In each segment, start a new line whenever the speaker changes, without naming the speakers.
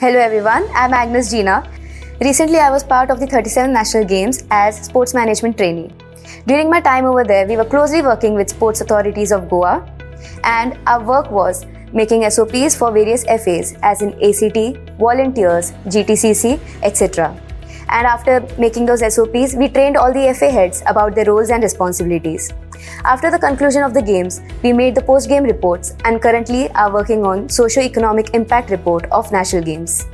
Hello everyone, I'm Agnes Jeena. Recently, I was part of the 37 National Games as sports management trainee. During my time over there, we were closely working with sports authorities of Goa, and our work was making SOPs for various FAs, as in ACT, volunteers, GTCC, etc. And after making those SOPs, we trained all the FA heads about their roles and responsibilities. After the conclusion of the games, we made the post-game reports and currently are working on socio-economic impact report of national games.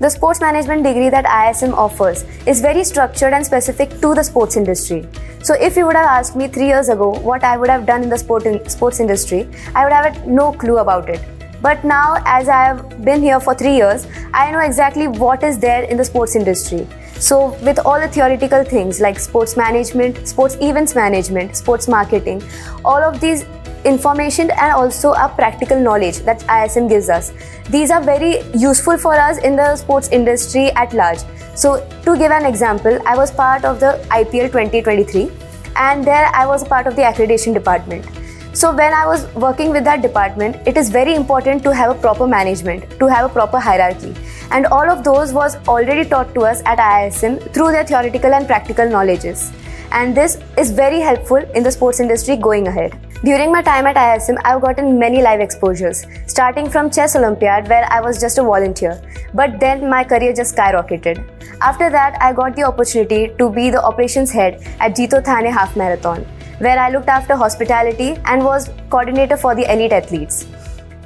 The sports management degree that IISM offers is very structured and specific to the sports industry. So if you would have asked me 3 years ago what I would have done in the sport sports industry, I would have had no clue about it. But now as I have been here for 3 years, I know exactly what is there in the sports industry. So, with all the theoretical things like sports management, sports events management, sports marketing, all of these information and also a practical knowledge that IISM gives us. These are very useful for us in the sports industry at large. So, to give an example, I was part of the IPL 2023 and there I was part of the accreditation department. So when I was working with that department, it is very important to have a proper management, to have a proper hierarchy. And all of those was already taught to us at IISM through their theoretical and practical knowledges. And this is very helpful in the sports industry going ahead. During my time at IISM, I've gotten many live exposures, starting from Chess Olympiad where I was just a volunteer. But then my career just skyrocketed. After that, I got the opportunity to be the operations head at Jito Thane Half Marathon where I looked after hospitality and was coordinator for the elite athletes.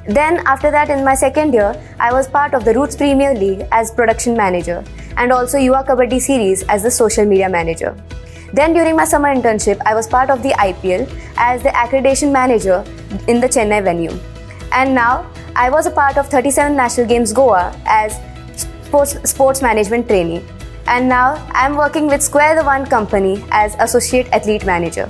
Then, after that, in my second year, I was part of the Roots Premier League as production manager and also Yuva Kabaddi series as the social media manager. Then, during my summer internship, I was part of the IPL as the accreditation manager in the Chennai venue. And now, I was a part of 37 National Games Goa as sports, sports management trainee. And now, I'm working with Square the One company as associate athlete manager.